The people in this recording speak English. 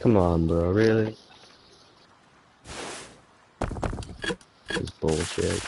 Come on, bro, really? This is bullshit.